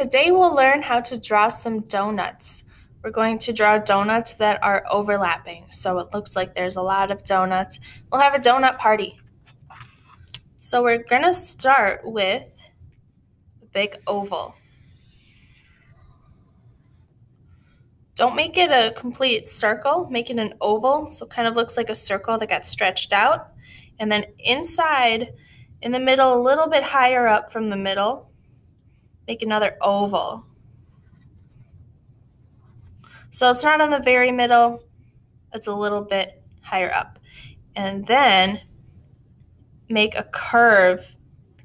Today we'll learn how to draw some donuts. We're going to draw donuts that are overlapping. So it looks like there's a lot of donuts. We'll have a donut party. So we're going to start with a big oval. Don't make it a complete circle, make it an oval. So it kind of looks like a circle that got stretched out. And then inside, in the middle, a little bit higher up from the middle, make another oval. So it's not in the very middle, it's a little bit higher up. And then make a curve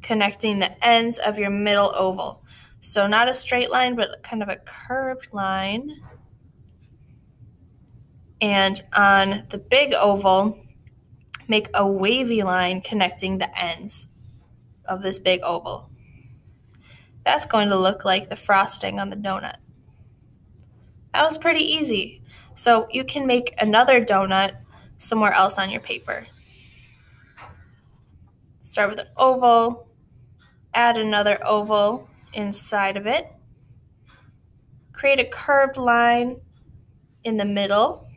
connecting the ends of your middle oval. So not a straight line, but kind of a curved line. And on the big oval, make a wavy line connecting the ends of this big oval. That's going to look like the frosting on the donut. That was pretty easy. So you can make another donut somewhere else on your paper. Start with an oval, add another oval inside of it, create a curved line in the middle.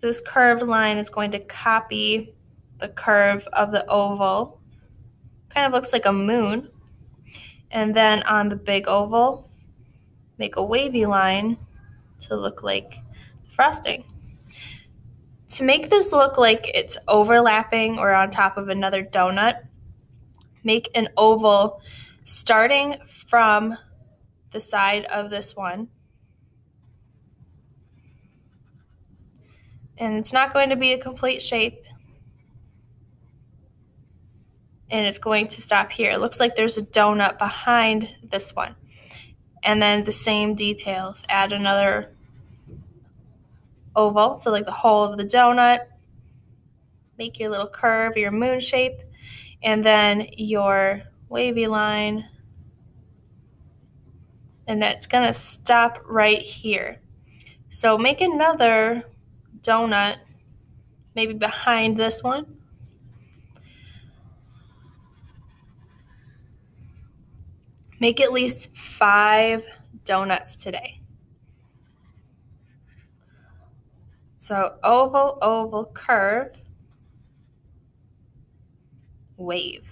This curved line is going to copy the curve of the oval. Kind of looks like a moon. And then on the big oval, make a wavy line to look like frosting. To make this look like it's overlapping or on top of another donut, make an oval starting from the side of this one. And it's not going to be a complete shape and it's going to stop here. It looks like there's a donut behind this one. And then the same details. Add another oval, so like the hole of the donut. Make your little curve, your moon shape, and then your wavy line. And that's going to stop right here. So make another donut, maybe behind this one. Make at least five donuts today. So oval, oval, curve, wave.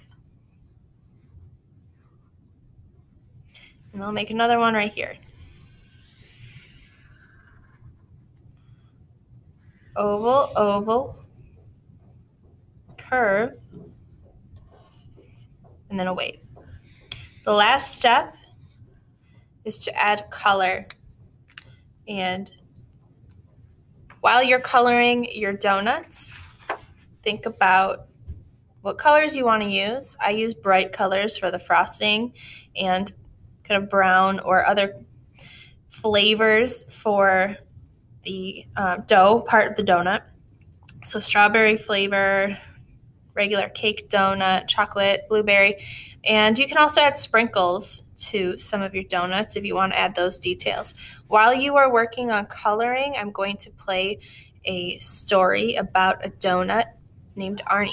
And I'll make another one right here. Oval, oval, curve, and then a wave. The last step is to add color. And while you're coloring your donuts, think about what colors you want to use. I use bright colors for the frosting and kind of brown or other flavors for the um, dough part of the donut. So, strawberry flavor, regular cake donut, chocolate, blueberry. And you can also add sprinkles to some of your donuts if you want to add those details. While you are working on coloring, I'm going to play a story about a donut named Arnie.